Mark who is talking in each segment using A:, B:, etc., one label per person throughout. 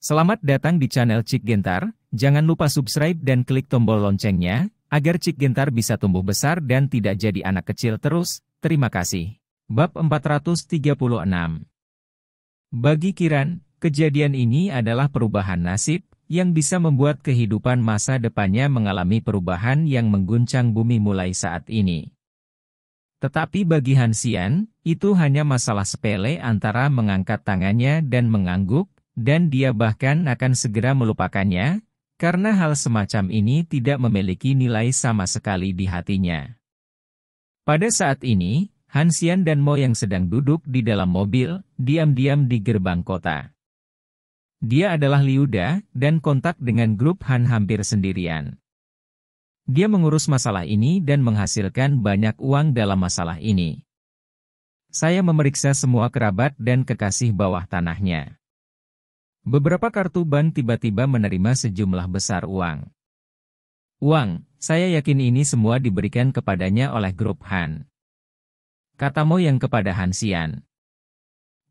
A: Selamat datang di channel Cik Gentar, jangan lupa subscribe dan klik tombol loncengnya, agar Cik Gentar bisa tumbuh besar dan tidak jadi anak kecil terus, terima kasih. Bab 436 Bagi Kiran, kejadian ini adalah perubahan nasib, yang bisa membuat kehidupan masa depannya mengalami perubahan yang mengguncang bumi mulai saat ini. Tetapi bagi Hansian, itu hanya masalah sepele antara mengangkat tangannya dan mengangguk, dan dia bahkan akan segera melupakannya, karena hal semacam ini tidak memiliki nilai sama sekali di hatinya. Pada saat ini, Hansian dan Mo yang sedang duduk di dalam mobil, diam-diam di gerbang kota. Dia adalah Liuda, dan kontak dengan grup Han hampir sendirian. Dia mengurus masalah ini dan menghasilkan banyak uang dalam masalah ini. Saya memeriksa semua kerabat dan kekasih bawah tanahnya. Beberapa kartu ban tiba-tiba menerima sejumlah besar uang. Uang, saya yakin ini semua diberikan kepadanya oleh grup Han. Kata Mo yang kepada Hansian.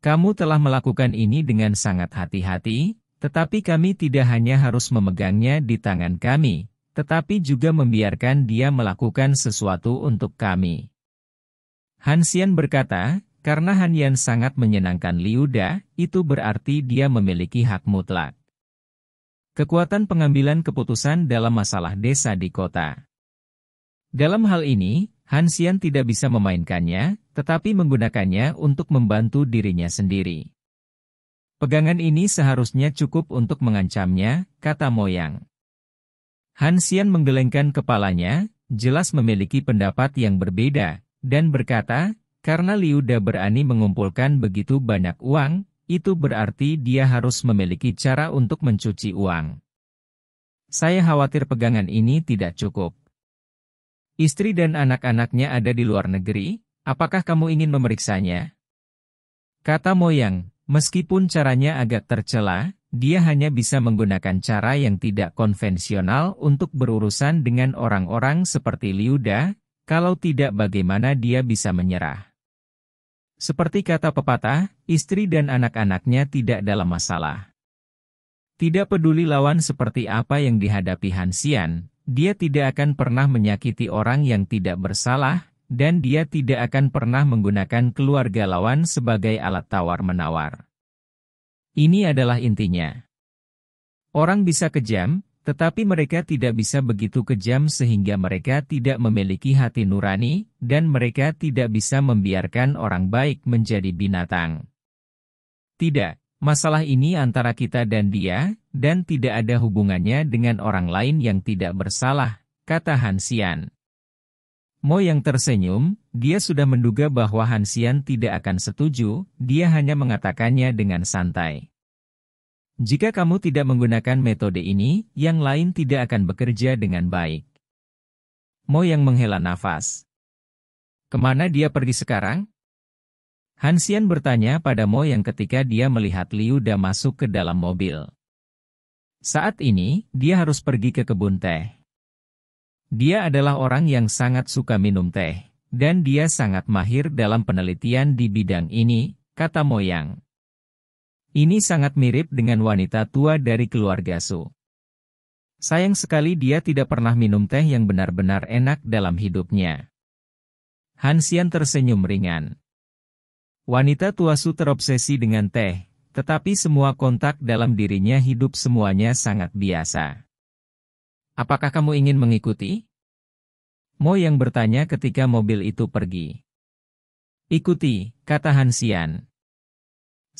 A: Kamu telah melakukan ini dengan sangat hati-hati, tetapi kami tidak hanya harus memegangnya di tangan kami, tetapi juga membiarkan dia melakukan sesuatu untuk kami. Hansian berkata, karena Hanyan sangat menyenangkan Liuda, itu berarti dia memiliki hak mutlak. Kekuatan pengambilan keputusan dalam masalah desa di kota. Dalam hal ini, Hansian tidak bisa memainkannya, tetapi menggunakannya untuk membantu dirinya sendiri. Pegangan ini seharusnya cukup untuk mengancamnya, kata Moyang. Hansian menggelengkan kepalanya, jelas memiliki pendapat yang berbeda, dan berkata, karena Liuda berani mengumpulkan begitu banyak uang, itu berarti dia harus memiliki cara untuk mencuci uang. Saya khawatir pegangan ini tidak cukup. Istri dan anak-anaknya ada di luar negeri, apakah kamu ingin memeriksanya? Kata Moyang, meskipun caranya agak tercela, dia hanya bisa menggunakan cara yang tidak konvensional untuk berurusan dengan orang-orang seperti Liuda, kalau tidak bagaimana dia bisa menyerah. Seperti kata pepatah, istri dan anak-anaknya tidak dalam masalah. Tidak peduli lawan seperti apa yang dihadapi Hansian, dia tidak akan pernah menyakiti orang yang tidak bersalah, dan dia tidak akan pernah menggunakan keluarga lawan sebagai alat tawar-menawar. Ini adalah intinya. Orang bisa kejam, tetapi mereka tidak bisa begitu kejam sehingga mereka tidak memiliki hati nurani, dan mereka tidak bisa membiarkan orang baik menjadi binatang. Tidak, masalah ini antara kita dan dia, dan tidak ada hubungannya dengan orang lain yang tidak bersalah, kata Hansian. Mo yang tersenyum, dia sudah menduga bahwa Hansian tidak akan setuju, dia hanya mengatakannya dengan santai. Jika kamu tidak menggunakan metode ini, yang lain tidak akan bekerja dengan baik. Mo yang menghela nafas. Ke mana dia pergi sekarang? Hansian bertanya pada Mo yang ketika dia melihat Liu Liuda masuk ke dalam mobil. Saat ini, dia harus pergi ke kebun teh. Dia adalah orang yang sangat suka minum teh, dan dia sangat mahir dalam penelitian di bidang ini, kata Moyang. Ini sangat mirip dengan wanita tua dari keluarga Su. Sayang sekali dia tidak pernah minum teh yang benar-benar enak dalam hidupnya. Hansian tersenyum ringan. Wanita tua Su terobsesi dengan teh, tetapi semua kontak dalam dirinya hidup semuanya sangat biasa. Apakah kamu ingin mengikuti? Mo yang bertanya ketika mobil itu pergi. Ikuti, kata Hansian.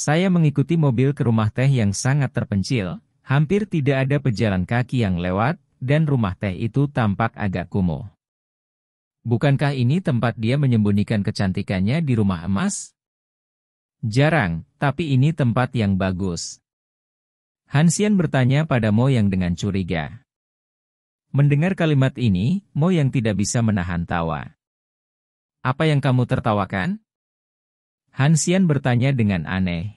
A: Saya mengikuti mobil ke rumah teh yang sangat terpencil, hampir tidak ada pejalan kaki yang lewat, dan rumah teh itu tampak agak kumuh. Bukankah ini tempat dia menyembunyikan kecantikannya di rumah emas? Jarang, tapi ini tempat yang bagus. Hansian bertanya pada Mo yang dengan curiga. Mendengar kalimat ini, Mo yang tidak bisa menahan tawa. Apa yang kamu tertawakan? Hansian bertanya dengan aneh.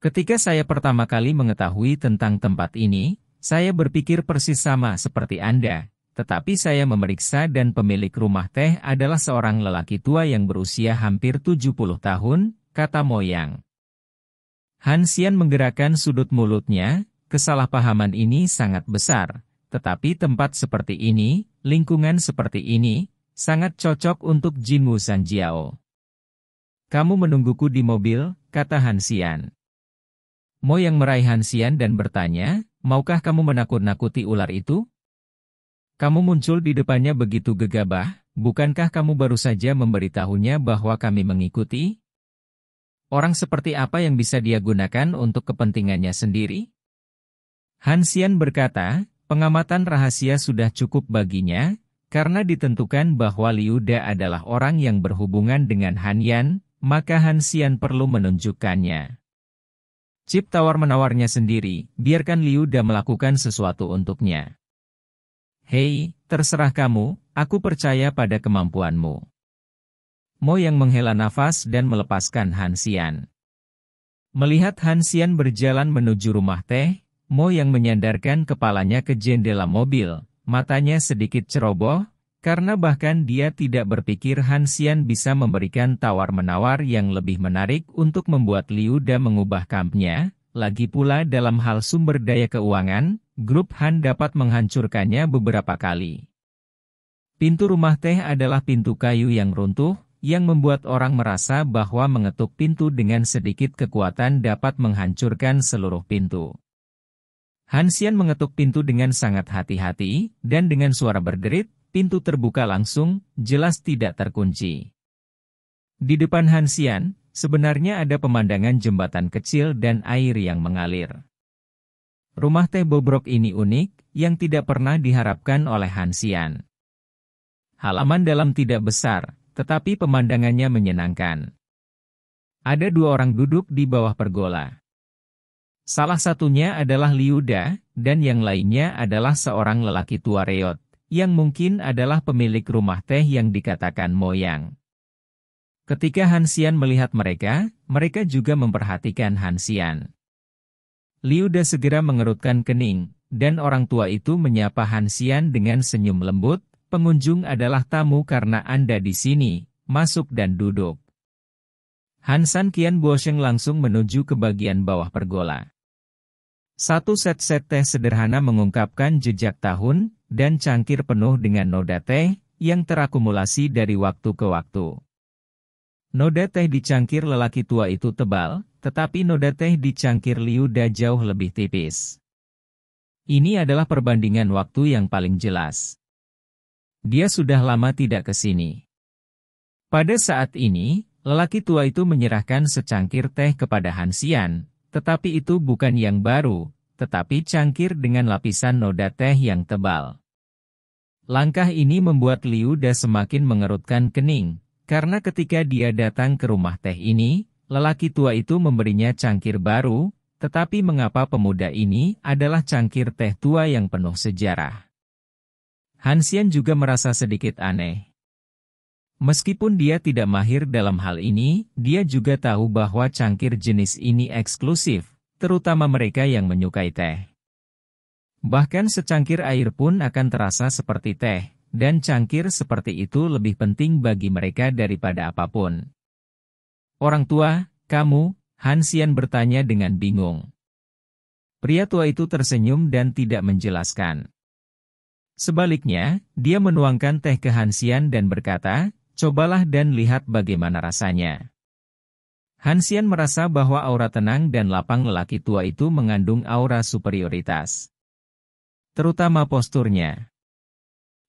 A: Ketika saya pertama kali mengetahui tentang tempat ini, saya berpikir persis sama seperti Anda, tetapi saya memeriksa dan pemilik rumah teh adalah seorang lelaki tua yang berusia hampir 70 tahun, kata Moyang. Han Xian menggerakkan sudut mulutnya, kesalahpahaman ini sangat besar, tetapi tempat seperti ini, lingkungan seperti ini, sangat cocok untuk Jin Wu Jiao. Kamu menungguku di mobil, kata Han Xian. Mo yang meraih Han Xian dan bertanya, maukah kamu menakut-nakuti ular itu? Kamu muncul di depannya begitu gegabah, bukankah kamu baru saja memberitahunya bahwa kami mengikuti? Orang seperti apa yang bisa dia gunakan untuk kepentingannya sendiri? Han Xian berkata, pengamatan rahasia sudah cukup baginya, karena ditentukan bahwa Liu Da adalah orang yang berhubungan dengan Han Yan, maka Han Xian perlu menunjukkannya. Chip tawar-menawarnya sendiri, biarkan Liu Da melakukan sesuatu untuknya. Hei, terserah kamu, aku percaya pada kemampuanmu. Mo yang menghela nafas dan melepaskan Han Xian. Melihat Han Xian berjalan menuju rumah teh, Mo yang menyandarkan kepalanya ke jendela mobil, matanya sedikit ceroboh, karena bahkan dia tidak berpikir Han Xian bisa memberikan tawar-menawar yang lebih menarik untuk membuat Liu Da mengubah kampnya, lagi pula dalam hal sumber daya keuangan, grup Han dapat menghancurkannya beberapa kali. Pintu rumah teh adalah pintu kayu yang runtuh, yang membuat orang merasa bahwa mengetuk pintu dengan sedikit kekuatan dapat menghancurkan seluruh pintu. Hansian mengetuk pintu dengan sangat hati-hati, dan dengan suara berderit, pintu terbuka langsung, jelas tidak terkunci. Di depan Hansian, sebenarnya ada pemandangan jembatan kecil dan air yang mengalir. Rumah teh bobrok ini unik, yang tidak pernah diharapkan oleh Hansian. Halaman dalam tidak besar, tetapi pemandangannya menyenangkan. Ada dua orang duduk di bawah pergola. Salah satunya adalah Liu Da, dan yang lainnya adalah seorang lelaki tua reot, yang mungkin adalah pemilik rumah teh yang dikatakan Moyang. Ketika Hansian melihat mereka, mereka juga memperhatikan Hansian. Liu Da segera mengerutkan kening, dan orang tua itu menyapa Hansian dengan senyum lembut, Pengunjung adalah tamu karena Anda di sini, masuk dan duduk. Hansan Kian Bosheng langsung menuju ke bagian bawah pergola. Satu set-set teh sederhana mengungkapkan jejak tahun, dan cangkir penuh dengan noda teh, yang terakumulasi dari waktu ke waktu. Noda teh di cangkir lelaki tua itu tebal, tetapi noda teh di cangkir Liuda jauh lebih tipis. Ini adalah perbandingan waktu yang paling jelas. Dia sudah lama tidak ke sini. Pada saat ini, lelaki tua itu menyerahkan secangkir teh kepada Hansian, tetapi itu bukan yang baru, tetapi cangkir dengan lapisan noda teh yang tebal. Langkah ini membuat Liu Da semakin mengerutkan kening, karena ketika dia datang ke rumah teh ini, lelaki tua itu memberinya cangkir baru, tetapi mengapa pemuda ini adalah cangkir teh tua yang penuh sejarah? Hansian juga merasa sedikit aneh. Meskipun dia tidak mahir dalam hal ini, dia juga tahu bahwa cangkir jenis ini eksklusif, terutama mereka yang menyukai teh. Bahkan secangkir air pun akan terasa seperti teh, dan cangkir seperti itu lebih penting bagi mereka daripada apa pun. Orang tua, kamu, Hansian bertanya dengan bingung. Pria tua itu tersenyum dan tidak menjelaskan. Sebaliknya, dia menuangkan teh ke Hansian dan berkata, cobalah dan lihat bagaimana rasanya. Hansian merasa bahwa aura tenang dan lapang lelaki tua itu mengandung aura superioritas. Terutama posturnya.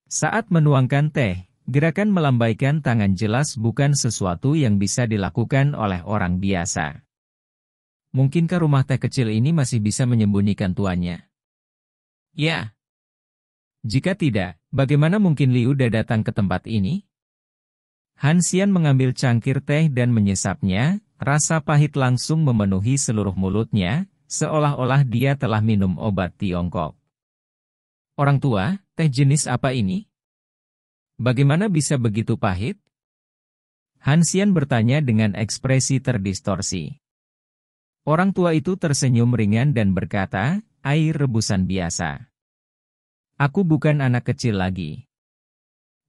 A: Saat menuangkan teh, gerakan melambaikan tangan jelas bukan sesuatu yang bisa dilakukan oleh orang biasa. Mungkinkah rumah teh kecil ini masih bisa menyembunyikan tuannya? Ya, jika tidak, bagaimana mungkin Liu Da datang ke tempat ini? Han Xian mengambil cangkir teh dan menyesapnya, rasa pahit langsung memenuhi seluruh mulutnya, seolah-olah dia telah minum obat Tiongkok. Orang tua, teh jenis apa ini? Bagaimana bisa begitu pahit? Han Xian bertanya dengan ekspresi terdistorsi. Orang tua itu tersenyum ringan dan berkata, air rebusan biasa. Aku bukan anak kecil lagi.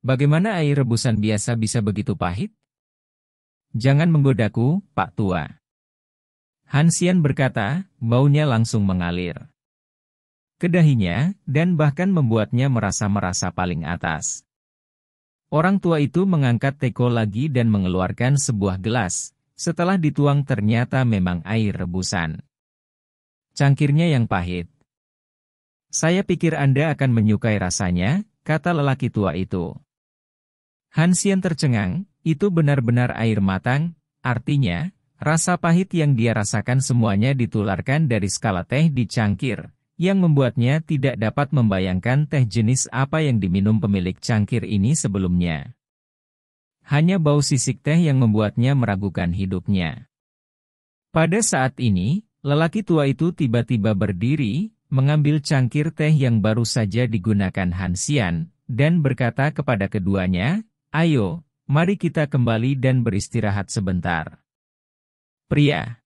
A: Bagaimana air rebusan biasa bisa begitu pahit? Jangan menggodaku, Pak Tua. Han Xian berkata, baunya langsung mengalir. Kedahinya, dan bahkan membuatnya merasa-merasa paling atas. Orang tua itu mengangkat teko lagi dan mengeluarkan sebuah gelas. Setelah dituang ternyata memang air rebusan. Cangkirnya yang pahit. Saya pikir Anda akan menyukai rasanya, kata lelaki tua itu. Han Xian tercengang, itu benar-benar air matang, artinya, rasa pahit yang dia rasakan semuanya ditularkan dari skala teh di cangkir, yang membuatnya tidak dapat membayangkan teh jenis apa yang diminum pemilik cangkir ini sebelumnya. Hanya bau sisik teh yang membuatnya meragukan hidupnya. Pada saat ini, lelaki tua itu tiba-tiba berdiri, mengambil cangkir teh yang baru saja digunakan Hansian, dan berkata kepada keduanya, Ayo, mari kita kembali dan beristirahat sebentar. Pria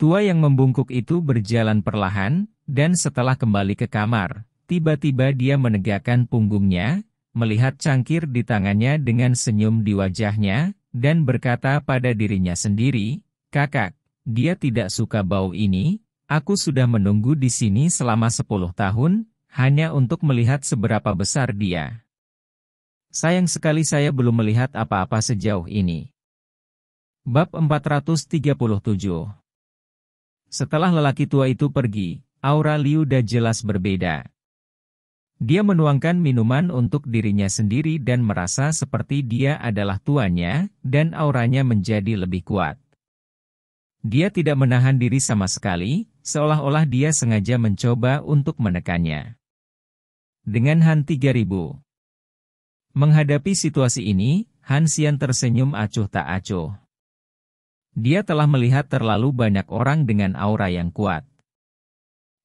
A: tua yang membungkuk itu berjalan perlahan, dan setelah kembali ke kamar, tiba-tiba dia menegakkan punggungnya, melihat cangkir di tangannya dengan senyum di wajahnya, dan berkata pada dirinya sendiri, Kakak, dia tidak suka bau ini, aku sudah menunggu di sini selama 10 tahun, hanya untuk melihat seberapa besar dia. Sayang sekali saya belum melihat apa-apa sejauh ini. Bab 437 Setelah lelaki tua itu pergi, aura Liuda jelas berbeda. Dia menuangkan minuman untuk dirinya sendiri dan merasa seperti dia adalah tuannya, dan auranya menjadi lebih kuat. Dia tidak menahan diri sama sekali, seolah-olah dia sengaja mencoba untuk menekannya. Dengan Han 3000 Menghadapi situasi ini, Han Xian tersenyum acuh tak acuh. Dia telah melihat terlalu banyak orang dengan aura yang kuat.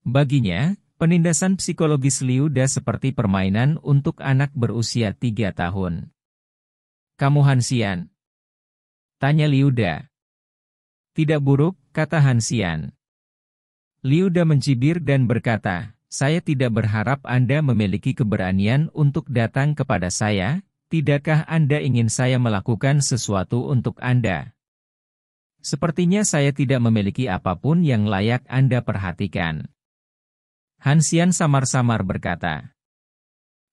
A: Baginya, penindasan psikologis Liu Da seperti permainan untuk anak berusia tiga tahun. Kamu Han Xian? Tanya Liu Da. Tidak buruk, kata Han Xian. Liu Da mencibir dan berkata, saya tidak berharap Anda memiliki keberanian untuk datang kepada saya, tidakkah Anda ingin saya melakukan sesuatu untuk Anda? Sepertinya saya tidak memiliki apa pun yang layak Anda perhatikan. Hansian samar-samar berkata.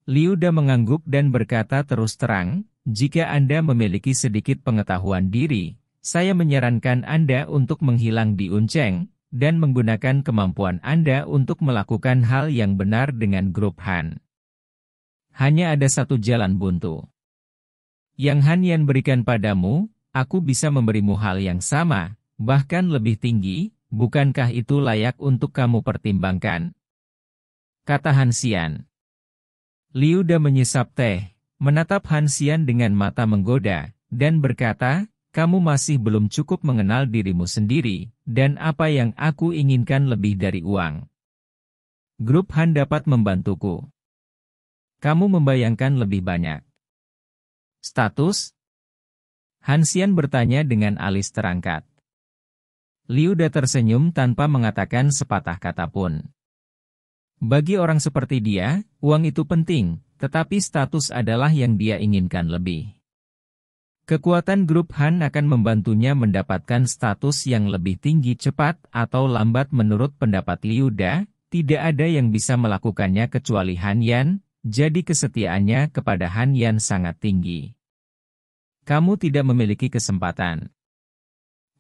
A: Liuda mengangguk dan berkata terus terang, jika Anda memiliki sedikit pengetahuan diri, saya menyarankan Anda untuk menghilang di Unceng, dan menggunakan kemampuan Anda untuk melakukan hal yang benar dengan grup Han. Hanya ada satu jalan buntu. Yang Han Yan berikan padamu, aku bisa memberimu hal yang sama, bahkan lebih tinggi, bukankah itu layak untuk kamu pertimbangkan? Kata Han Xian. Liu Da menyesap teh, menatap Han Xian dengan mata menggoda, dan berkata, kamu masih belum cukup mengenal dirimu sendiri, dan apa yang aku inginkan lebih dari uang. Grup Han dapat membantuku. Kamu membayangkan lebih banyak. Status? Hansian bertanya dengan alis terangkat. Liu Da tersenyum tanpa mengatakan sepatah kata pun. Bagi orang seperti dia, uang itu penting, tetapi status adalah yang dia inginkan lebih. Kekuatan grup Han akan membantunya mendapatkan status yang lebih tinggi cepat atau lambat menurut pendapat Liu Da, tidak ada yang bisa melakukannya kecuali Han Yan, jadi kesetiaannya kepada Han Yan sangat tinggi. Kamu tidak memiliki kesempatan.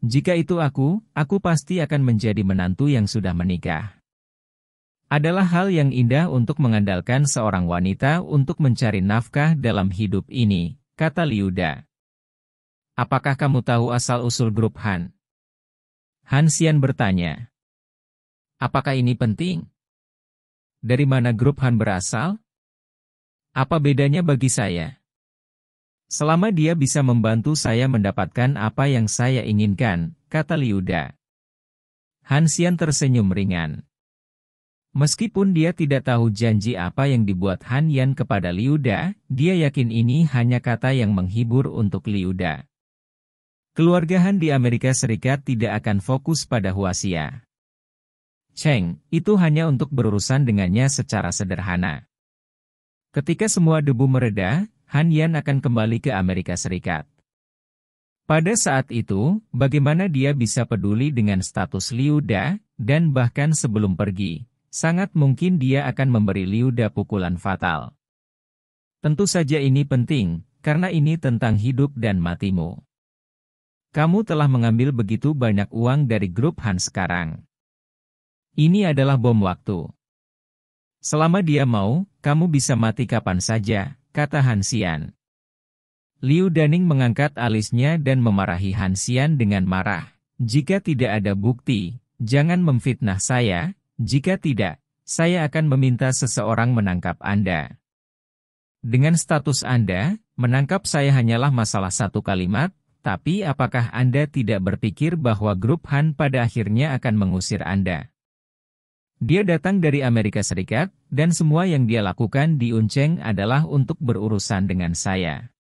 A: Jika itu aku, aku pasti akan menjadi menantu yang sudah menikah. Adalah hal yang indah untuk mengandalkan seorang wanita untuk mencari nafkah dalam hidup ini, kata Liu Da. Apakah kamu tahu asal-usul grup Han? Han Xian bertanya. Apakah ini penting? Dari mana grup Han berasal? Apa bedanya bagi saya? Selama dia bisa membantu saya mendapatkan apa yang saya inginkan, kata Liuda. Han Xian tersenyum ringan. Meskipun dia tidak tahu janji apa yang dibuat Han Yan kepada Liuda, dia yakin ini hanya kata yang menghibur untuk Liuda. Keluarga Han di Amerika Serikat tidak akan fokus pada Huasia. Cheng, itu hanya untuk berurusan dengannya secara sederhana. Ketika semua debu mereda, Han Yan akan kembali ke Amerika Serikat. Pada saat itu, bagaimana dia bisa peduli dengan status Liuda, dan bahkan sebelum pergi, sangat mungkin dia akan memberi Liuda pukulan fatal. Tentu saja ini penting, karena ini tentang hidup dan matimu. Kamu telah mengambil begitu banyak uang dari grup Han sekarang. Ini adalah bom waktu. Selama dia mau, kamu bisa mati kapan saja, kata Han Xian. Liu Daning mengangkat alisnya dan memarahi Han Xian dengan marah. Jika tidak ada bukti, jangan memfitnah saya, jika tidak, saya akan meminta seseorang menangkap Anda. Dengan status Anda, menangkap saya hanyalah masalah satu kalimat, tapi apakah Anda tidak berpikir bahwa grup Han pada akhirnya akan mengusir Anda? Dia datang dari Amerika Serikat, dan semua yang dia lakukan di Unceng adalah untuk berurusan dengan saya.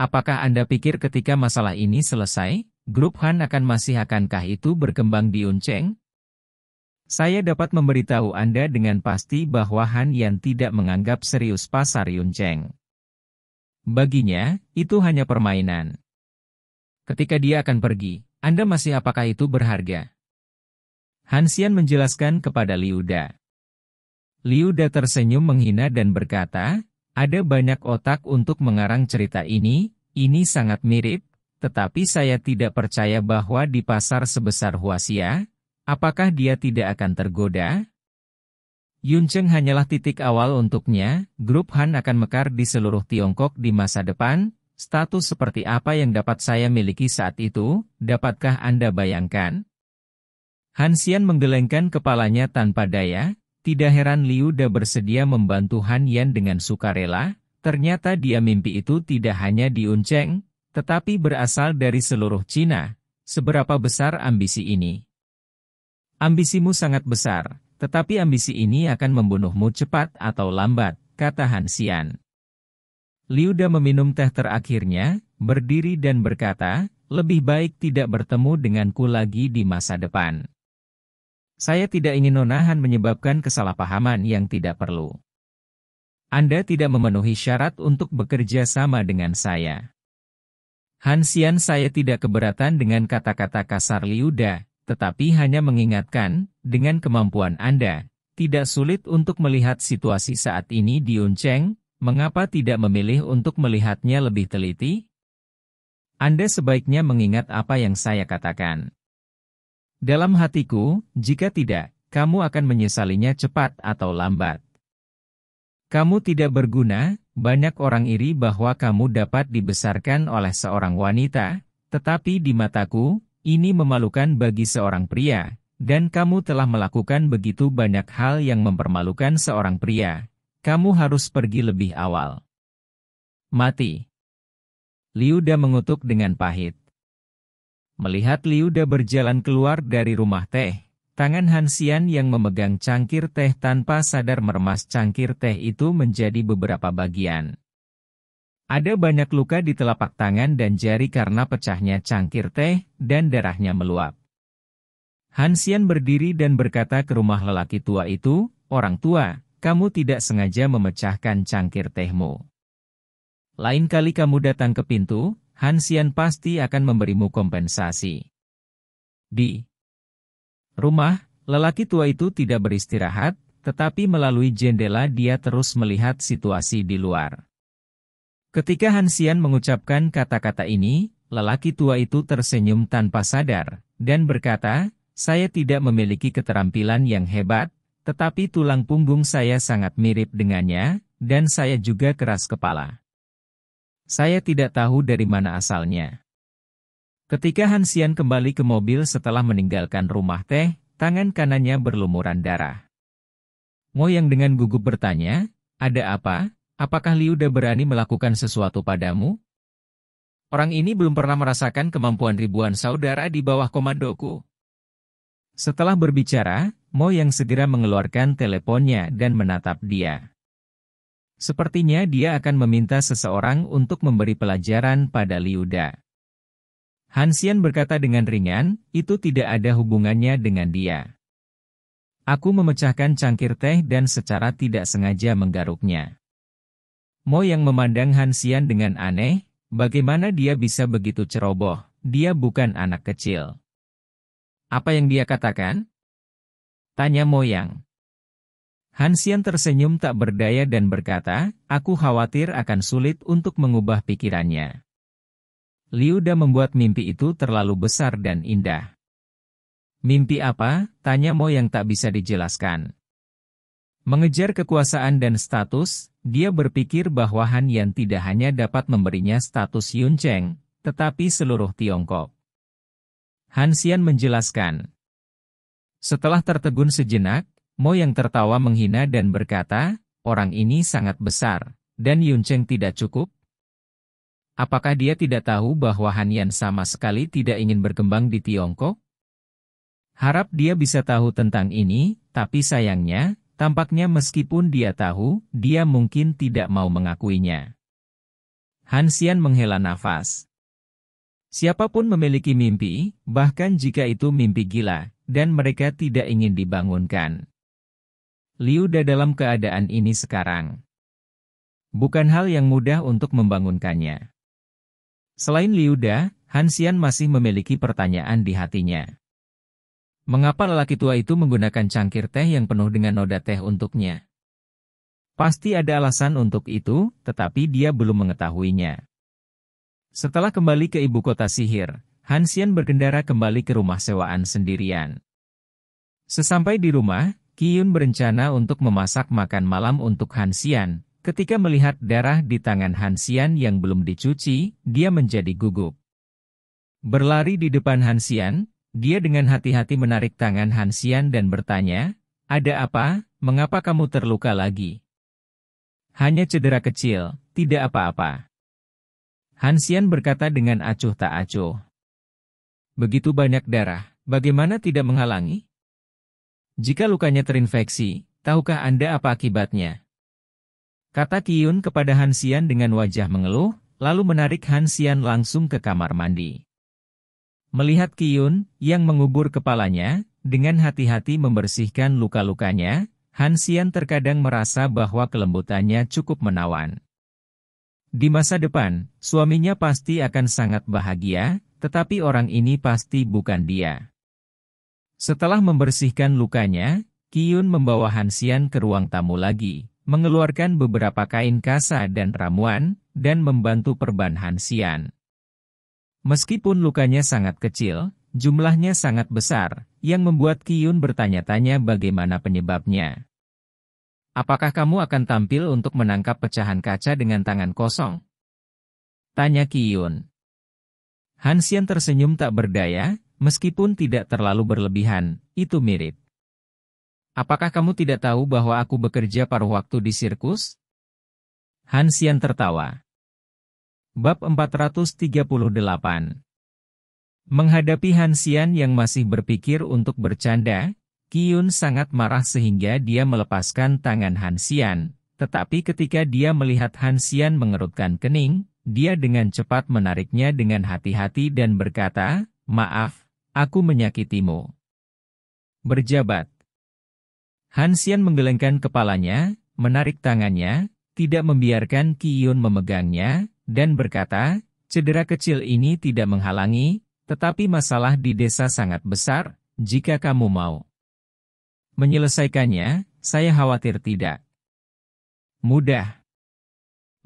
A: Apakah Anda pikir ketika masalah ini selesai, grup Han akan masih akankah itu berkembang di Unceng? Saya dapat memberitahu Anda dengan pasti bahwa Han Yan tidak menganggap serius pasar Yunceng. Baginya, itu hanya permainan. Ketika dia akan pergi, Anda masih apakah itu berharga? Han Xian menjelaskan kepada Liuda. Liuda tersenyum menghina dan berkata, ada banyak otak untuk mengarang cerita ini, ini sangat mirip, tetapi saya tidak percaya bahwa di pasar sebesar Huasia, apakah dia tidak akan tergoda? Yuncheng hanyalah titik awal untuknya, grup Han akan mekar di seluruh Tiongkok di masa depan, status seperti apa yang dapat saya miliki saat itu, dapatkah Anda bayangkan? Han Xian menggelengkan kepalanya tanpa daya, tidak heran Liu Da bersedia membantu Han Yan dengan sukarela, ternyata dia mimpi itu tidak hanya di Unceng, tetapi berasal dari seluruh Cina. Seberapa besar ambisi ini? Ambisimu sangat besar, tetapi ambisi ini akan membunuhmu cepat atau lambat, kata Han Xian. Liu Da meminum teh terakhirnya, berdiri dan berkata, lebih baik tidak bertemu denganku lagi di masa depan. Saya tidak ingin nonahan menyebabkan kesalahpahaman yang tidak perlu. Anda tidak memenuhi syarat untuk bekerja sama dengan saya. Hansian saya tidak keberatan dengan kata-kata kasar Liuda, tetapi hanya mengingatkan, dengan kemampuan Anda, tidak sulit untuk melihat situasi saat ini di Unceng, mengapa tidak memilih untuk melihatnya lebih teliti? Anda sebaiknya mengingat apa yang saya katakan. Dalam hatiku, jika tidak, kamu akan menyesalinya cepat atau lambat. Kamu tidak berguna, banyak orang iri bahwa kamu dapat dibesarkan oleh seorang wanita, tetapi di mataku, ini memalukan bagi seorang pria, dan kamu telah melakukan begitu banyak hal yang mempermalukan seorang pria. Kamu harus pergi lebih awal. Mati. Liuda mengutuk dengan pahit. Melihat Liuda berjalan keluar dari rumah teh, tangan Hansian yang memegang cangkir teh tanpa sadar meremas cangkir teh itu menjadi beberapa bagian. Ada banyak luka di telapak tangan dan jari karena pecahnya cangkir teh, dan darahnya meluap. Hansian berdiri dan berkata ke rumah lelaki tua itu, Orang tua, kamu tidak sengaja memecahkan cangkir tehmu. Lain kali kamu datang ke pintu, Hansian pasti akan memberimu kompensasi. Di rumah, lelaki tua itu tidak beristirahat, tetapi melalui jendela dia terus melihat situasi di luar. Ketika Hansian mengucapkan kata-kata ini, lelaki tua itu tersenyum tanpa sadar, dan berkata, saya tidak memiliki keterampilan yang hebat, tetapi tulang punggung saya sangat mirip dengannya, dan saya juga keras kepala. Saya tidak tahu dari mana asalnya. Ketika Hansian kembali ke mobil setelah meninggalkan rumah teh, tangan kanannya berlumuran darah. Mo yang dengan gugup bertanya, ada apa? Apakah Liu udah berani melakukan sesuatu padamu? Orang ini belum pernah merasakan kemampuan ribuan saudara di bawah komandoku. Setelah berbicara, Mo yang segera mengeluarkan teleponnya dan menatap dia. Sepertinya dia akan meminta seseorang untuk memberi pelajaran pada Liuda. Hansian berkata dengan ringan, itu tidak ada hubungannya dengan dia. Aku memecahkan cangkir teh dan secara tidak sengaja menggaruknya. Mo yang memandang Hansian dengan aneh, bagaimana dia bisa begitu ceroboh, dia bukan anak kecil. Apa yang dia katakan? Tanya Moyang. Hansian tersenyum tak berdaya dan berkata, aku khawatir akan sulit untuk mengubah pikirannya. Liuda membuat mimpi itu terlalu besar dan indah. Mimpi apa? Tanya Mo yang tak bisa dijelaskan. Mengejar kekuasaan dan status, dia berpikir bahwa Han Yan tidak hanya dapat memberinya status Yun Cheng, tetapi seluruh Tiongkok. Han Xian menjelaskan. Setelah tertegun sejenak, Mo yang tertawa menghina dan berkata, orang ini sangat besar, dan Yun Cheng tidak cukup? Apakah dia tidak tahu bahwa Han Yan sama sekali tidak ingin berkembang di Tiongkok? Harap dia bisa tahu tentang ini, tapi sayangnya, tampaknya meskipun dia tahu, dia mungkin tidak mau mengakuinya. Hansian menghela nafas. Siapa pun memiliki mimpi, bahkan jika itu mimpi gila, dan mereka tidak ingin dibangunkan. Liuda dalam keadaan ini sekarang. Bukan hal yang mudah untuk membangunkannya. Selain Liuda, Hansian masih memiliki pertanyaan di hatinya. Mengapa lelaki tua itu menggunakan cangkir teh yang penuh dengan noda teh untuknya? Pasti ada alasan untuk itu, tetapi dia belum mengetahuinya. Setelah kembali ke ibu kota sihir, Hansian berkendara kembali ke rumah sewaan sendirian. Sesampai di rumah, Kiyun berencana untuk memasak makan malam untuk Hansian. Ketika melihat darah di tangan Hansian yang belum dicuci, dia menjadi gugup. Berlari di depan Hansian, dia dengan hati-hati menarik tangan Hansian dan bertanya, ada apa, mengapa kamu terluka lagi? Hanya cedera kecil, tidak apa-apa. Hansian berkata dengan acuh tak acuh. Begitu banyak darah, bagaimana tidak menghalangi? Jika lukanya terinfeksi, tahukah Anda apa akibatnya? Kata Kiyun kepada Hansian dengan wajah mengeluh, lalu menarik Hansian langsung ke kamar mandi. Melihat Kiyun, yang mengubur kepalanya, dengan hati-hati membersihkan luka-lukanya, Han Xian terkadang merasa bahwa kelembutannya cukup menawan. Di masa depan, suaminya pasti akan sangat bahagia, tetapi orang ini pasti bukan dia. Setelah membersihkan lukanya, Kiyun membawa Han Xian ke ruang tamu lagi, mengeluarkan beberapa kain kasa dan ramuan, dan membantu perban Han Xian. Meskipun lukanya sangat kecil, jumlahnya sangat besar, yang membuat Kiyun bertanya-tanya bagaimana penyebabnya. Apakah kamu akan tampil untuk menangkap pecahan kaca dengan tangan kosong? Tanya Kiyun. Hansian tersenyum tak berdaya, meskipun tidak terlalu berlebihan, itu mirip. Apakah kamu tidak tahu bahwa aku bekerja paruh waktu di sirkus? Hansian tertawa. Bab 438 Menghadapi Hansian yang masih berpikir untuk bercanda, Kiyun sangat marah sehingga dia melepaskan tangan Hansian, tetapi ketika dia melihat Hansian mengerutkan kening, dia dengan cepat menariknya dengan hati-hati dan berkata, Maaf, aku menyakitimu. Berjabat. Hansian menggelengkan kepalanya, menarik tangannya, tidak membiarkan Kiyun memegangnya, dan berkata, cedera kecil ini tidak menghalangi, tetapi masalah di desa sangat besar, jika kamu mau. Menyelesaikannya, saya khawatir tidak. Mudah.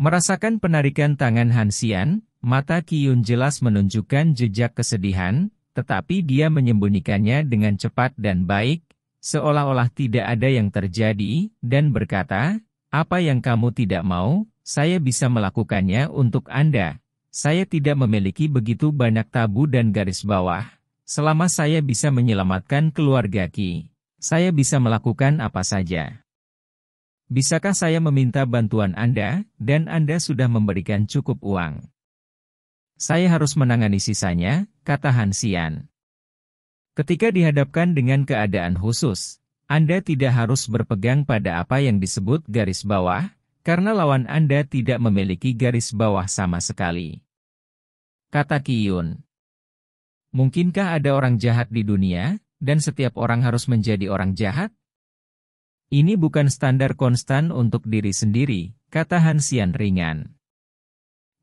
A: Merasakan penarikan tangan Hansian, mata Kiyun jelas menunjukkan jejak kesedihan, tetapi dia menyembunyikannya dengan cepat dan baik, seolah-olah tidak ada yang terjadi, dan berkata, apa yang kamu tidak mau, saya bisa melakukannya untuk Anda. Saya tidak memiliki begitu banyak tabu dan garis bawah. Selama saya bisa menyelamatkan keluarga Ki, saya bisa melakukan apa saja. Bisakah saya meminta bantuan Anda, dan Anda sudah memberikan cukup uang? Saya harus menangani sisanya, kata Hansian. Ketika dihadapkan dengan keadaan khusus, Anda tidak harus berpegang pada apa yang disebut garis bawah, karena lawan Anda tidak memiliki garis bawah sama sekali. Kata Kiyun. Mungkinkah ada orang jahat di dunia, dan setiap orang harus menjadi orang jahat? Ini bukan standar konstan untuk diri sendiri, kata Hansian ringan.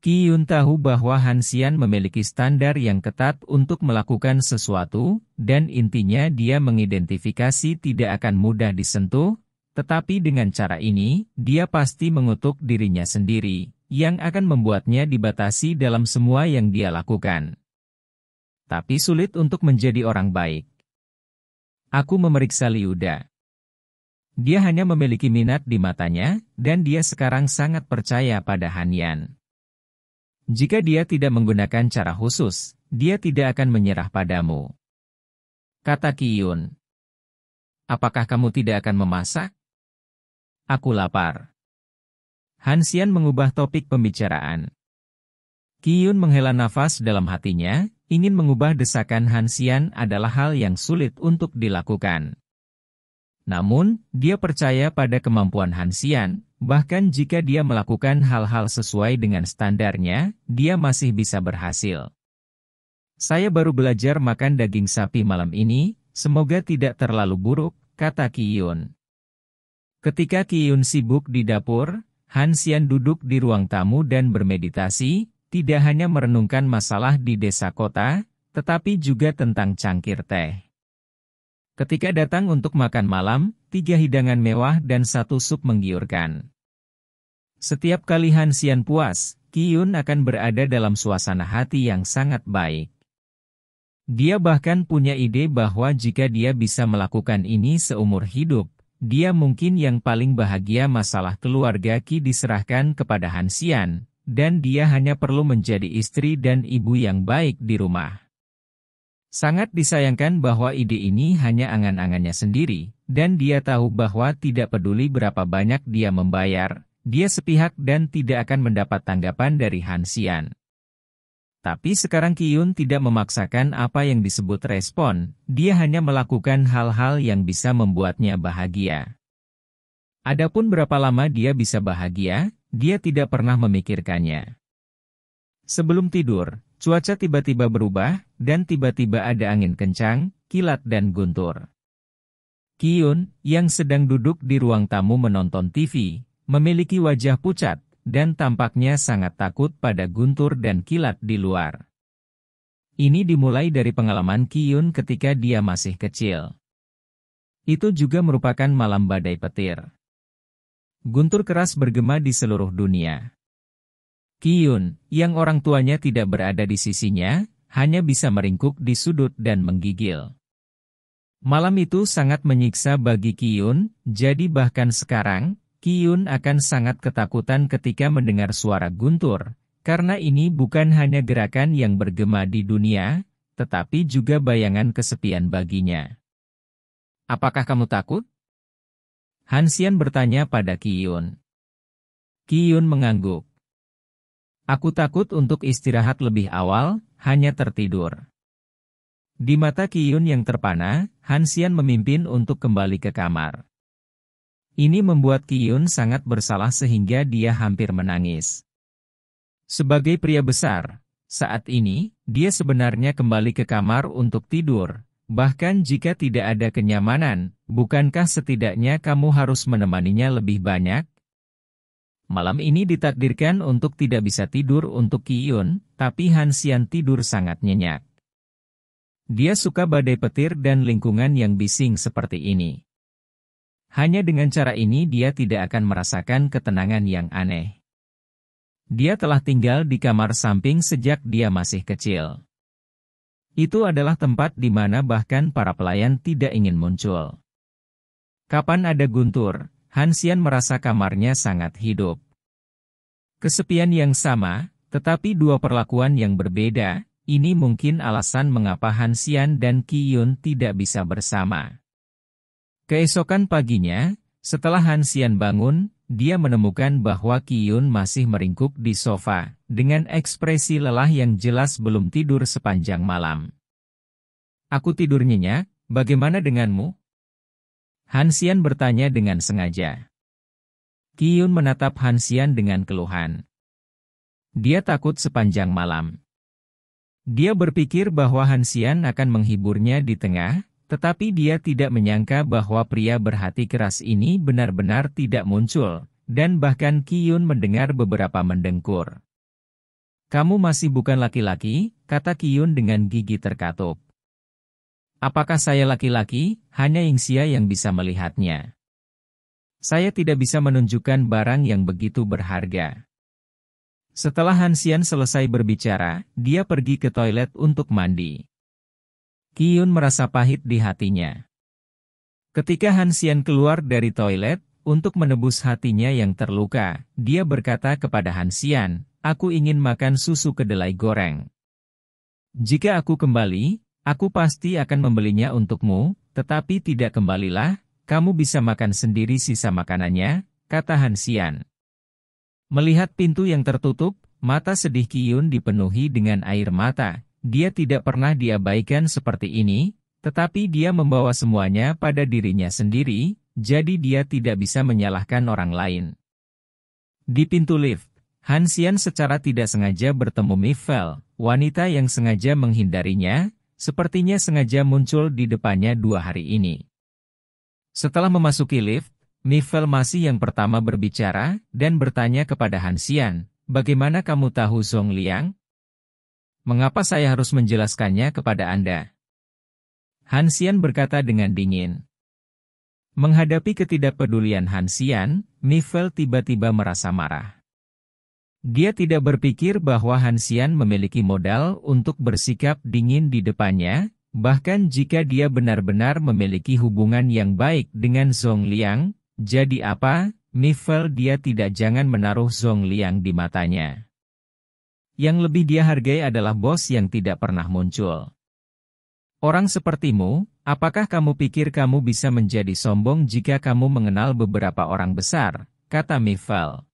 A: Kiyun tahu bahwa Hansian memiliki standar yang ketat untuk melakukan sesuatu, dan intinya dia mengidentifikasi tidak akan mudah disentuh, tetapi dengan cara ini, dia pasti mengutuk dirinya sendiri, yang akan membuatnya dibatasi dalam semua yang dia lakukan. Tapi sulit untuk menjadi orang baik. Aku memeriksa Liuda. Dia hanya memiliki minat di matanya, dan dia sekarang sangat percaya pada Hanyan. Jika dia tidak menggunakan cara khusus, dia tidak akan menyerah padamu. Kata Kiyun. Apakah kamu tidak akan memasak? Aku lapar. Hansian mengubah topik pembicaraan. Kiyun menghela nafas dalam hatinya, ingin mengubah desakan Hansian adalah hal yang sulit untuk dilakukan. Namun, dia percaya pada kemampuan Hansian, Bahkan jika dia melakukan hal-hal sesuai dengan standarnya, dia masih bisa berhasil. Saya baru belajar makan daging sapi malam ini, semoga tidak terlalu buruk, kata Kiyun. Ketika Kiyun sibuk di dapur, Han Xian duduk di ruang tamu dan bermeditasi, tidak hanya merenungkan masalah di desa kota, tetapi juga tentang cangkir teh. Ketika datang untuk makan malam, tiga hidangan mewah dan satu sup menggiurkan. Setiap kali Han Xian puas, Kiyun akan berada dalam suasana hati yang sangat baik. Dia bahkan punya ide bahwa jika dia bisa melakukan ini seumur hidup, dia mungkin yang paling bahagia masalah keluarga Ki diserahkan kepada Han Xian, dan dia hanya perlu menjadi istri dan ibu yang baik di rumah. Sangat disayangkan bahwa ide ini hanya angan-angannya sendiri, dan dia tahu bahwa tidak peduli berapa banyak dia membayar, dia sepihak dan tidak akan mendapat tanggapan dari Han Xian. Tapi sekarang Kiyun tidak memaksakan apa yang disebut respon, dia hanya melakukan hal-hal yang bisa membuatnya bahagia. Adapun berapa lama dia bisa bahagia, dia tidak pernah memikirkannya. Sebelum tidur, Cuaca tiba-tiba berubah, dan tiba-tiba ada angin kencang, kilat dan guntur. Kiyun, yang sedang duduk di ruang tamu menonton TV, memiliki wajah pucat, dan tampaknya sangat takut pada guntur dan kilat di luar. Ini dimulai dari pengalaman Kiyun ketika dia masih kecil. Itu juga merupakan malam badai petir. Guntur keras bergema di seluruh dunia. Kiyun, yang orang tuanya tidak berada di sisinya, hanya bisa meringkuk di sudut dan menggigil. Malam itu sangat menyiksa bagi Kiyun, jadi bahkan sekarang, Kiyun akan sangat ketakutan ketika mendengar suara guntur, karena ini bukan hanya gerakan yang bergema di dunia, tetapi juga bayangan kesepian baginya. Apakah kamu takut? Hansian bertanya pada Kiyun. Kiyun mengangguk. Aku takut untuk istirahat lebih awal, hanya tertidur. Di mata Kiyun yang terpana, Hansian memimpin untuk kembali ke kamar. Ini membuat Kiyun sangat bersalah sehingga dia hampir menangis. Sebagai pria besar, saat ini, dia sebenarnya kembali ke kamar untuk tidur, bahkan jika tidak ada kenyamanan, bukankah setidaknya kamu harus menemaninya lebih banyak? Malam ini ditakdirkan untuk tidak bisa tidur untuk Kiyun, tapi Han Xian tidur sangat nyenyak. Dia suka badai petir dan lingkungan yang bising seperti ini. Hanya dengan cara ini dia tidak akan merasakan ketenangan yang aneh. Dia telah tinggal di kamar samping sejak dia masih kecil. Itu adalah tempat di mana bahkan para pelayan tidak ingin muncul. Kapan ada guntur, Hansian merasa kamarnya sangat hidup. Kesepian yang sama, tetapi dua perlakuan yang berbeda, ini mungkin alasan mengapa Hansian dan Kiyun tidak bisa bersama. Keesokan paginya, setelah Hansian bangun, dia menemukan bahwa Kiyun masih meringkuk di sofa, dengan ekspresi lelah yang jelas belum tidur sepanjang malam. Aku tidur nyenyak, bagaimana denganmu? Hansian bertanya dengan sengaja. Kiyun menatap Hansian dengan keluhan. Dia takut sepanjang malam. Dia berpikir bahwa Hansian akan menghiburnya di tengah, tetapi dia tidak menyangka bahwa pria berhati keras ini benar-benar tidak muncul, dan bahkan Kiyun mendengar beberapa mendengkur. Kamu masih bukan laki-laki, kata Kiyun dengan gigi terkatup. Apakah saya laki-laki? Hanya Yingxia yang bisa melihatnya. Saya tidak bisa menunjukkan barang yang begitu berharga. Setelah Hansian selesai berbicara, dia pergi ke toilet untuk mandi. Kiyun merasa pahit di hatinya. Ketika Hansian keluar dari toilet, untuk menebus hatinya yang terluka, dia berkata kepada Hansian, aku ingin makan susu kedelai goreng. Jika aku kembali, Aku pasti akan membelinya untukmu, tetapi tidak kembalilah, kamu bisa makan sendiri sisa makanannya, kata Hansian. Melihat pintu yang tertutup, mata sedih Kiyun dipenuhi dengan air mata. Dia tidak pernah diabaikan seperti ini, tetapi dia membawa semuanya pada dirinya sendiri, jadi dia tidak bisa menyalahkan orang lain. Di pintu lift, Hansian secara tidak sengaja bertemu Mifel, wanita yang sengaja menghindarinya, sepertinya sengaja muncul di depannya dua hari ini. Setelah memasuki lift, Mifel masih yang pertama berbicara, dan bertanya kepada Hansian, bagaimana kamu tahu Zhong Liang? Mengapa saya harus menjelaskannya kepada Anda? Hansian berkata dengan dingin. Menghadapi ketidakpedulian Hansian, Mifel tiba-tiba merasa marah. Dia tidak berpikir bahwa Hansian memiliki modal untuk bersikap dingin di depannya, bahkan jika dia benar-benar memiliki hubungan yang baik dengan Zhong Liang, jadi apa, Mifel dia tidak jangan menaruh Zhong Liang di matanya. Yang lebih dia hargai adalah bos yang tidak pernah muncul. Orang sepertimu, apakah kamu pikir kamu bisa menjadi sombong jika kamu mengenal beberapa orang besar, kata Mifel.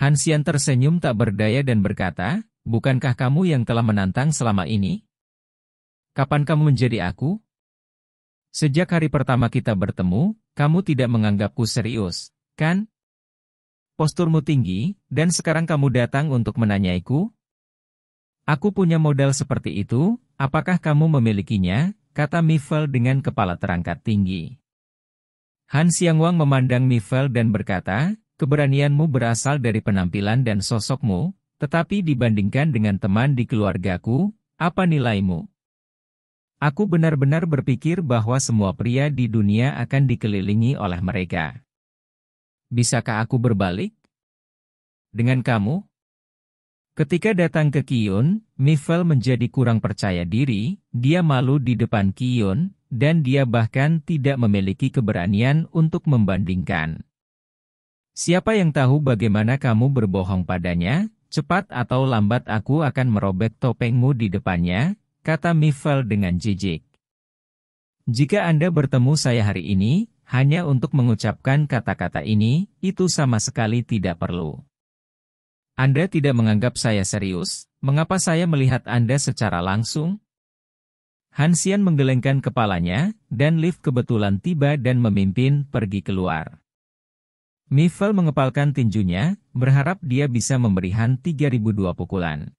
A: Hansian tersenyum tak berdaya dan berkata, Bukankah kamu yang telah menantang selama ini? Kapan kamu menjadi aku? Sejak hari pertama kita bertemu, kamu tidak menganggapku serius, kan? Posturmu tinggi, dan sekarang kamu datang untuk menanyaiku? Aku punya modal seperti itu, apakah kamu memilikinya? Kata Mifel dengan kepala terangkat tinggi. Han Xiangwang memandang Mifel dan berkata, Keberanianmu berasal dari penampilan dan sosokmu, tetapi dibandingkan dengan teman di keluargaku, apa nilaimu? Aku benar-benar berpikir bahwa semua pria di dunia akan dikelilingi oleh mereka. Bisakah aku berbalik? Dengan kamu? Ketika datang ke Kiyun, Mifel menjadi kurang percaya diri, dia malu di depan Kiyun, dan dia bahkan tidak memiliki keberanian untuk membandingkan. Siapa yang tahu bagaimana kamu berbohong padanya, cepat atau lambat aku akan merobek topengmu di depannya, kata Mifel dengan jijik. Jika Anda bertemu saya hari ini, hanya untuk mengucapkan kata-kata ini, itu sama sekali tidak perlu. Anda tidak menganggap saya serius, mengapa saya melihat Anda secara langsung? Hansian menggelengkan kepalanya, dan lift kebetulan tiba dan memimpin pergi keluar. Mifel mengepalkan tinjunya, berharap dia bisa memberi Han 3002 pukulan.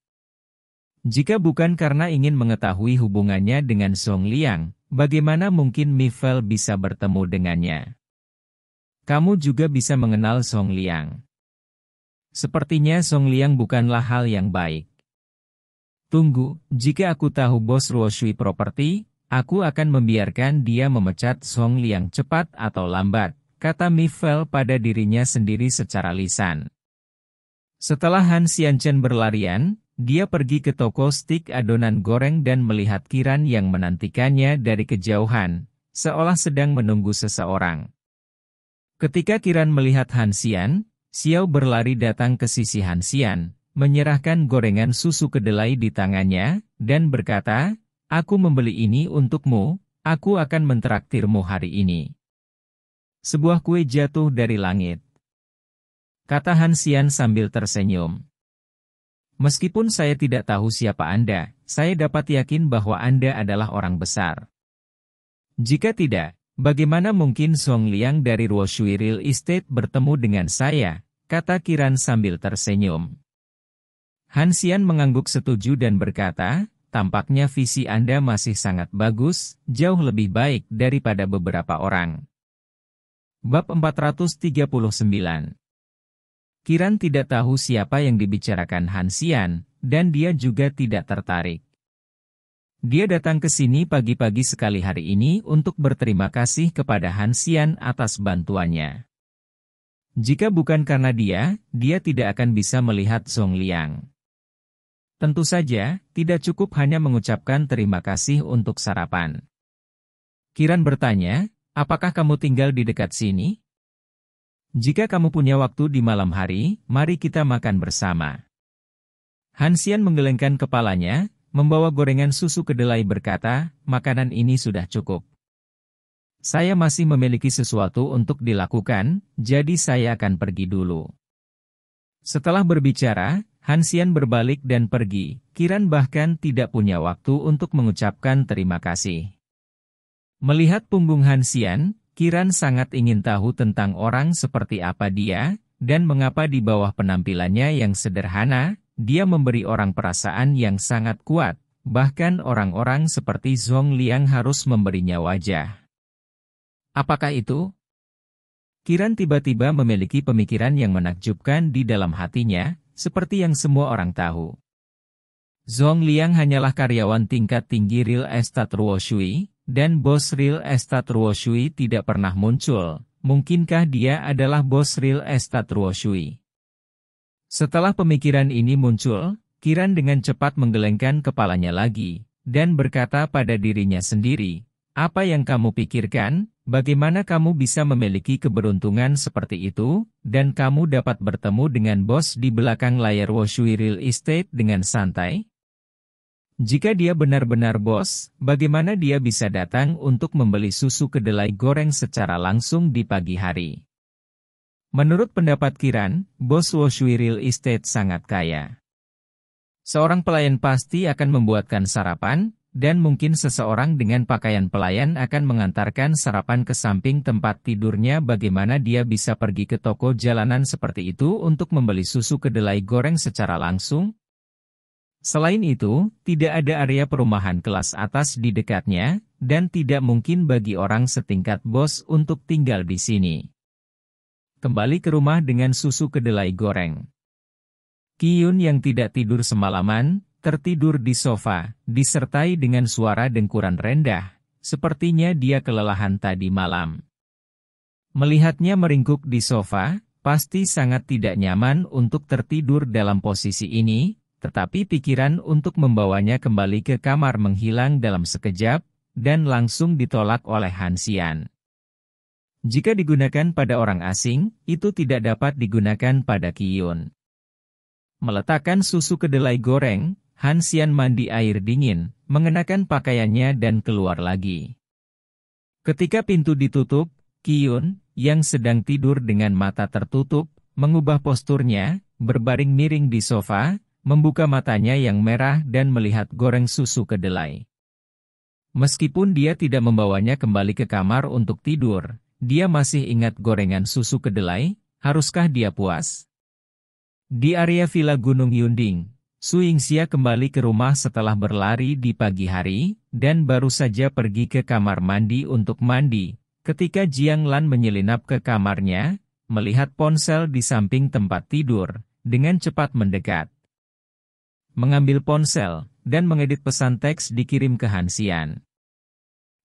A: Jika bukan karena ingin mengetahui hubungannya dengan Song Liang, bagaimana mungkin Mifel bisa bertemu dengannya? Kamu juga bisa mengenal Song Liang. Sepertinya Song Liang bukanlah hal yang baik. Tunggu, jika aku tahu bos Ruoshui Property, aku akan membiarkan dia memecat Song Liang cepat atau lambat kata Mifel pada dirinya sendiri secara lisan. Setelah Han Xianchen berlarian, dia pergi ke toko stik adonan goreng dan melihat Kiran yang menantikannya dari kejauhan, seolah sedang menunggu seseorang. Ketika Kiran melihat Han Xian, Xiao berlari datang ke sisi Han Xian, menyerahkan gorengan susu kedelai di tangannya, dan berkata, Aku membeli ini untukmu, aku akan mentraktirmu hari ini. Sebuah kue jatuh dari langit. Kata Hansian sambil tersenyum. Meskipun saya tidak tahu siapa Anda, saya dapat yakin bahwa Anda adalah orang besar. Jika tidak, bagaimana mungkin Song Liang dari Ruoshui Real Estate bertemu dengan saya, kata Kiran sambil tersenyum. Hansian mengangguk setuju dan berkata, tampaknya visi Anda masih sangat bagus, jauh lebih baik daripada beberapa orang. Bab 439 Kiran tidak tahu siapa yang dibicarakan Hansian, dan dia juga tidak tertarik. Dia datang ke sini pagi-pagi sekali hari ini untuk berterima kasih kepada Hansian atas bantuannya. Jika bukan karena dia, dia tidak akan bisa melihat Song Liang. Tentu saja, tidak cukup hanya mengucapkan terima kasih untuk sarapan. Kiran bertanya, apakah kamu tinggal di dekat sini? Jika kamu punya waktu di malam hari, mari kita makan bersama. Hansian menggelengkan kepalanya, membawa gorengan susu kedelai berkata, makanan ini sudah cukup. Saya masih memiliki sesuatu untuk dilakukan, jadi saya akan pergi dulu. Setelah berbicara, Hansian berbalik dan pergi, Kiran bahkan tidak punya waktu untuk mengucapkan terima kasih. Melihat punggung Hansian, Kiran sangat ingin tahu tentang orang seperti apa dia, dan mengapa di bawah penampilannya yang sederhana, dia memberi orang perasaan yang sangat kuat, bahkan orang-orang seperti Zhong Liang harus memberinya wajah. Apakah itu? Kiran tiba-tiba memiliki pemikiran yang menakjubkan di dalam hatinya, seperti yang semua orang tahu. Zhong Liang hanyalah karyawan tingkat tinggi Real Estate Ruoshui, dan bos Real Estate Ruoshui tidak pernah muncul. Mungkinkah dia adalah bos Real Estate Ruoshui? Setelah pemikiran ini muncul, Kiran dengan cepat menggelengkan kepalanya lagi, dan berkata pada dirinya sendiri, apa yang kamu pikirkan, bagaimana kamu bisa memiliki keberuntungan seperti itu, dan kamu dapat bertemu dengan bos di belakang layar Woshui Real Estate dengan santai? Jika dia benar-benar bos, bagaimana dia bisa datang untuk membeli susu kedelai goreng secara langsung di pagi hari? Menurut pendapat Kiran, bos Woshui Real Estate sangat kaya. Seorang pelayan pasti akan membuatkan sarapan, dan mungkin seseorang dengan pakaian pelayan akan mengantarkan sarapan ke samping tempat tidurnya bagaimana dia bisa pergi ke toko jalanan seperti itu untuk membeli susu kedelai goreng secara langsung? Selain itu, tidak ada area perumahan kelas atas di dekatnya, dan tidak mungkin bagi orang setingkat bos untuk tinggal di sini. Kembali ke rumah dengan susu kedelai goreng. Kiyun yang tidak tidur semalaman, tertidur di sofa, disertai dengan suara dengkuran rendah. Sepertinya dia kelelahan tadi malam. Melihatnya meringkuk di sofa, pasti sangat tidak nyaman untuk tertidur dalam posisi ini, tetapi pikiran untuk membawanya kembali ke kamar menghilang dalam sekejap, dan langsung ditolak oleh Hansian. Jika digunakan pada orang asing, itu tidak dapat digunakan pada Kiyun. Meletakkan susu kedelai goreng, Hansian mandi air dingin, mengenakan pakaiannya dan keluar lagi. Ketika pintu ditutup, Kiyun, yang sedang tidur dengan mata tertutup, mengubah posturnya, berbaring miring di sofa, membuka matanya yang merah dan melihat goreng susu kedelai. Meskipun dia tidak membawanya kembali ke kamar untuk tidur, dia masih ingat gorengan susu kedelai, haruskah dia puas? Di area Villa Gunung Yunding, Su Yingxia kembali ke rumah setelah berlari di pagi hari, dan baru saja pergi ke kamar mandi untuk mandi, ketika Jiang Lan menyelinap ke kamarnya, melihat ponsel di samping tempat tidur, dengan cepat mendekat. Mengambil ponsel, dan mengedit pesan teks dikirim ke Hansian.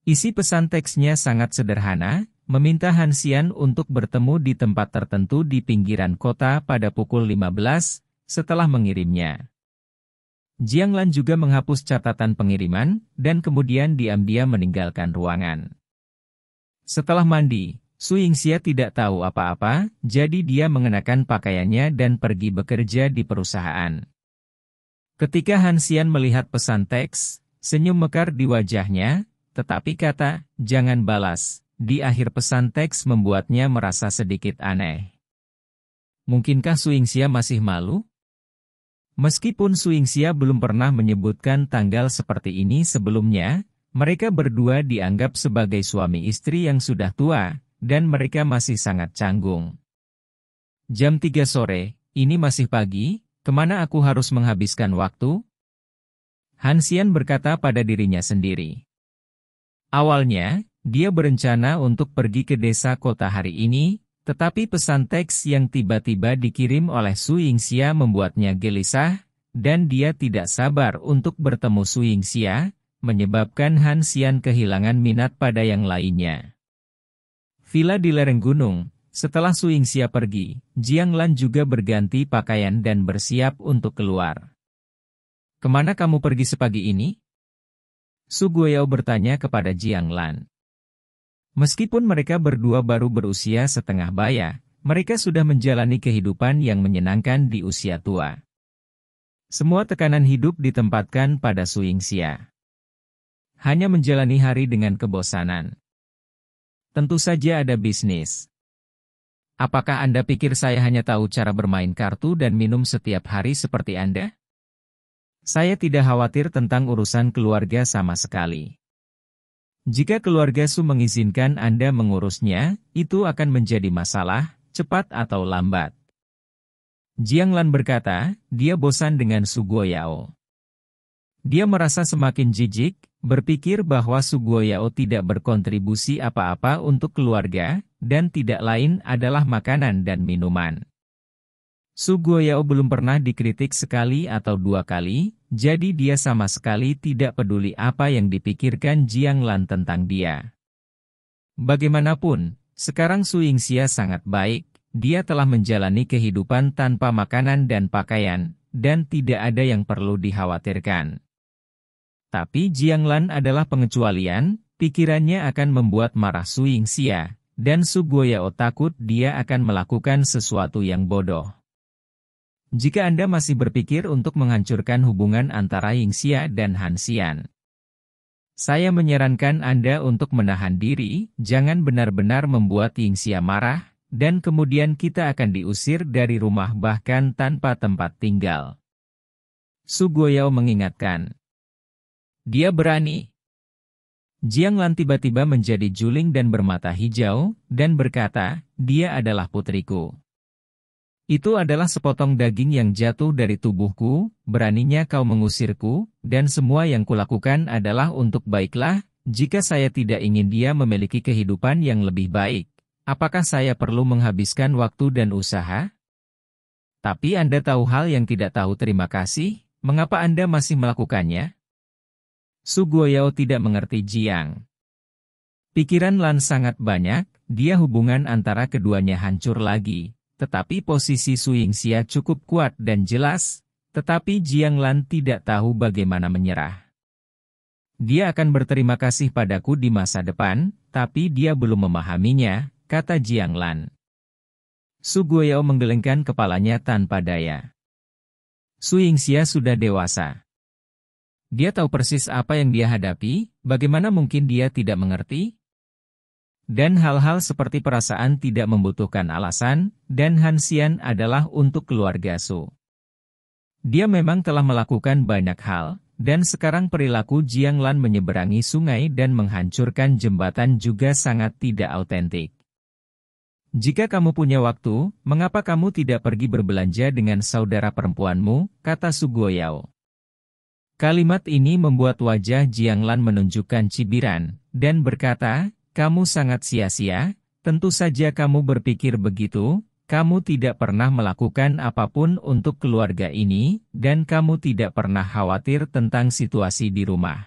A: Isi pesan teksnya sangat sederhana, meminta Hansian untuk bertemu di tempat tertentu di pinggiran kota pada pukul 15, setelah mengirimnya. Jiang Lan juga menghapus catatan pengiriman, dan kemudian diam-diam meninggalkan ruangan. Setelah mandi, Su Yingxia tidak tahu apa-apa, jadi dia mengenakan pakaiannya dan pergi bekerja di perusahaan. Ketika Hansian melihat pesan teks, senyum mekar di wajahnya, tetapi kata, jangan balas, di akhir pesan teks membuatnya merasa sedikit aneh. Mungkinkah Suingxia masih malu? Meskipun Suingxia belum pernah menyebutkan tanggal seperti ini sebelumnya, mereka berdua dianggap sebagai suami istri yang sudah tua, dan mereka masih sangat canggung. Jam 3 sore, ini masih pagi, ke mana aku harus menghabiskan waktu? Hansian berkata pada dirinya sendiri. Awalnya, dia berencana untuk pergi ke desa kota hari ini, Tetapi pesan teks yang tiba-tiba dikirim oleh Su Yingxia membuatnya gelisah, dan dia tidak sabar untuk bertemu Su Yingxia, menyebabkan Han Xian kehilangan minat pada yang lainnya. Villa di lereng gunung, setelah Su Yingxia pergi, Jiang Lan juga berganti pakaian dan bersiap untuk keluar. Ke mana kamu pergi sepagi ini? Su Guoyao bertanya kepada Jiang Lan. Meskipun mereka berdua baru berusia setengah baya, mereka sudah menjalani kehidupan yang menyenangkan di usia tua. Semua tekanan hidup ditempatkan pada Su Yingxia. Hanya menjalani hari dengan kebosanan. Tentu saja ada bisnis. Apakah Anda pikir saya hanya tahu cara bermain kartu dan minum setiap hari seperti Anda? Saya tidak khawatir tentang urusan keluarga sama sekali. Jika keluarga Su mengizinkan Anda mengurusnya, itu akan menjadi masalah, cepat atau lambat. Jiang Lan berkata, dia bosan dengan Su Guoyao. Dia merasa semakin jijik, berpikir bahwa Su Guoyao tidak berkontribusi apa-apa untuk keluarga, dan tidak lain adalah makanan dan minuman. Su Guoyao belum pernah dikritik sekali atau dua kali, jadi dia sama sekali tidak peduli apa yang dipikirkan Jiang Lan tentang dia. Bagaimanapun, sekarang Su Yingxia sangat baik, dia telah menjalani kehidupan tanpa makanan dan pakaian, dan tidak ada yang perlu dikhawatirkan. Tapi Jiang Lan adalah pengecualian, pikirannya akan membuat marah Su Yingxia, dan Su Guoyao takut dia akan melakukan sesuatu yang bodoh. Jika Anda masih berpikir untuk menghancurkan hubungan antara Yingxia dan Han Xian, saya menyarankan Anda untuk menahan diri, jangan benar-benar membuat Yingxia marah, dan kemudian kita akan diusir dari rumah bahkan tanpa tempat tinggal. Su Guoyao mengingatkan. Dia berani. Jiang Lan tiba-tiba menjadi juling dan bermata hijau, dan berkata, dia adalah putriku. Itu adalah sepotong daging yang jatuh dari tubuhku, beraninya kau mengusirku, dan semua yang kulakukan adalah untuk baiklah, jika saya tidak ingin dia memiliki kehidupan yang lebih baik. Apakah saya perlu menghabiskan waktu dan usaha? Tapi Anda tahu hal yang tidak tahu terima kasih, mengapa Anda masih melakukannya? Su Guoyao tidak mengerti Jiang. Pikiran Lan sangat banyak, dia hubungan antara keduanya hancur lagi, tetapi posisi Su Yingxia cukup kuat dan jelas, tetapi Jiang Lan tidak tahu bagaimana menyerah. Dia akan berterima kasih padaku di masa depan, tapi dia belum memahaminya, kata Jiang Lan. Su Guoyao menggelengkan kepalanya tanpa daya. Su Yingxia sudah dewasa. Dia tahu persis apa yang dia hadapi, bagaimana mungkin dia tidak mengerti? Dan hal-hal seperti perasaan tidak membutuhkan alasan, dan Hansian adalah untuk keluarga Su. Dia memang telah melakukan banyak hal, dan sekarang perilaku Jiang Lan menyeberangi sungai dan menghancurkan jembatan juga sangat tidak autentik. Jika kamu punya waktu, mengapa kamu tidak pergi berbelanja dengan saudara perempuanmu, kata Su Guoyao. Kalimat ini membuat wajah Jiang Lan menunjukkan cibiran, dan berkata, kamu sangat sia-sia, tentu saja kamu berpikir begitu, kamu tidak pernah melakukan apa pun untuk keluarga ini, dan kamu tidak pernah khawatir tentang situasi di rumah.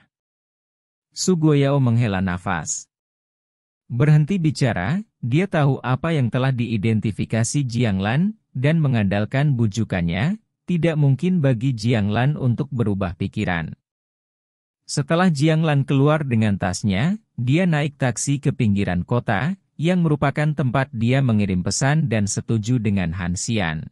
A: Sugoyao menghela nafas. Berhenti bicara, dia tahu apa yang telah diidentifikasi Jiang Lan, dan mengandalkan bujukannya, tidak mungkin bagi Jiang Lan untuk berubah pikiran. Setelah Jiang Lan keluar dengan tasnya, dia naik taksi ke pinggiran kota, yang merupakan tempat dia mengirim pesan dan setuju dengan Han Xian.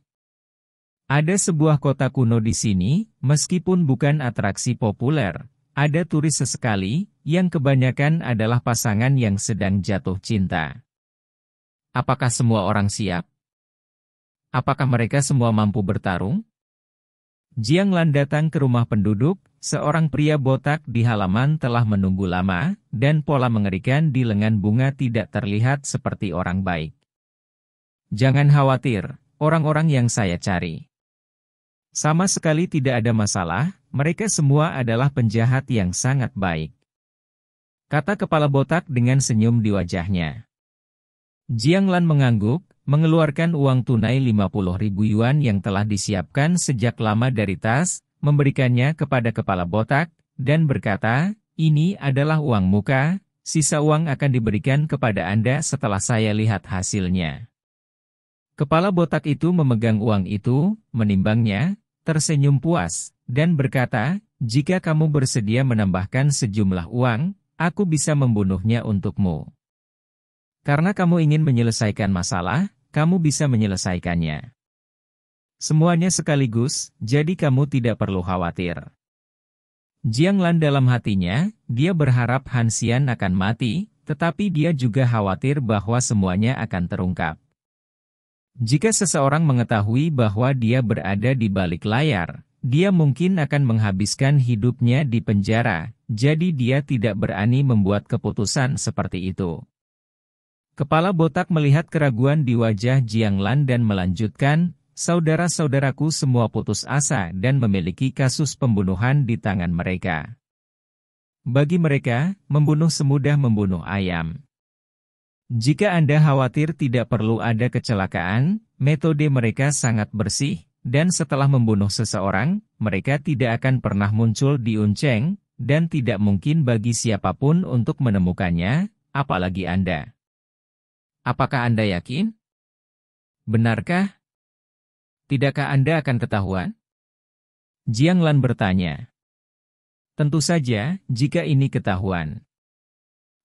A: Ada sebuah kota kuno di sini, meskipun bukan atraksi populer, ada turis sesekali, yang kebanyakan adalah pasangan yang sedang jatuh cinta. Apakah semua orang siap? Apakah mereka semua mampu bertarung? Jiang Lan datang ke rumah penduduk, seorang pria botak di halaman telah menunggu lama, dan pola mengerikan di lengan bunga tidak terlihat seperti orang baik. Jangan khawatir, orang-orang yang saya cari. Sama sekali tidak ada masalah, mereka semua adalah penjahat yang sangat baik. Kata kepala botak dengan senyum di wajahnya. Jiang Lan mengangguk, mengeluarkan uang tunai 50 ribu yuan yang telah disiapkan sejak lama dari tas, memberikannya kepada kepala botak, dan berkata, ini adalah uang muka, sisa uang akan diberikan kepada Anda setelah saya lihat hasilnya. Kepala botak itu memegang uang itu, menimbangnya, tersenyum puas, dan berkata, jika kamu bersedia menambahkan sejumlah uang, aku bisa membunuhnya untukmu. Karena kamu ingin menyelesaikan masalah, kamu bisa menyelesaikannya. Semuanya sekaligus, jadi kamu tidak perlu khawatir. Jiang Lan dalam hatinya, dia berharap Han Xian akan mati, tetapi dia juga khawatir bahwa semuanya akan terungkap. Jika seseorang mengetahui bahwa dia berada di balik layar, dia mungkin akan menghabiskan hidupnya di penjara, jadi dia tidak berani membuat keputusan seperti itu. Kepala botak melihat keraguan di wajah Jiang Lan dan melanjutkan, Saudara-saudaraku semua putus asa dan memiliki kasus pembunuhan di tangan mereka. Bagi mereka, membunuh semudah membunuh ayam. Jika Anda khawatir tidak perlu ada kecelakaan, metode mereka sangat bersih, dan setelah membunuh seseorang, mereka tidak akan pernah muncul di Unceng, dan tidak mungkin bagi siapa pun untuk menemukannya, apalagi Anda. Apakah Anda yakin? Benarkah? Tidakkah Anda akan ketahuan? Jiang Lan bertanya. Tentu saja, jika ini ketahuan.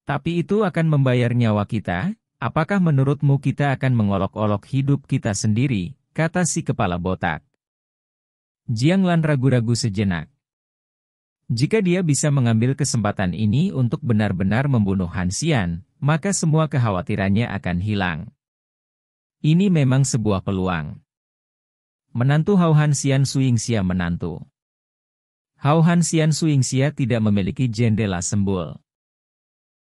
A: Tapi itu akan membayar nyawa kita, apakah menurutmu kita akan mengolok-olok hidup kita sendiri, kata si kepala botak. Jiang Lan ragu-ragu sejenak. Jika dia bisa mengambil kesempatan ini untuk benar-benar membunuh Han Xian, maka semua kekhawatirannya akan hilang. Ini memang sebuah peluang. Menantu Hao Han Xian Suingxia menantu. Hao Han Xian Suingxia tidak memiliki jendela sembul.